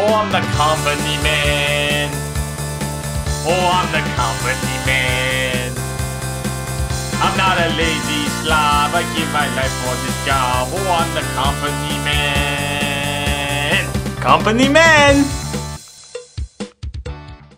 Oh, I'm the company man. Oh, I'm the company man. I'm not a lazy slob. I give my life for this job. Oh, I'm the company man. Company man.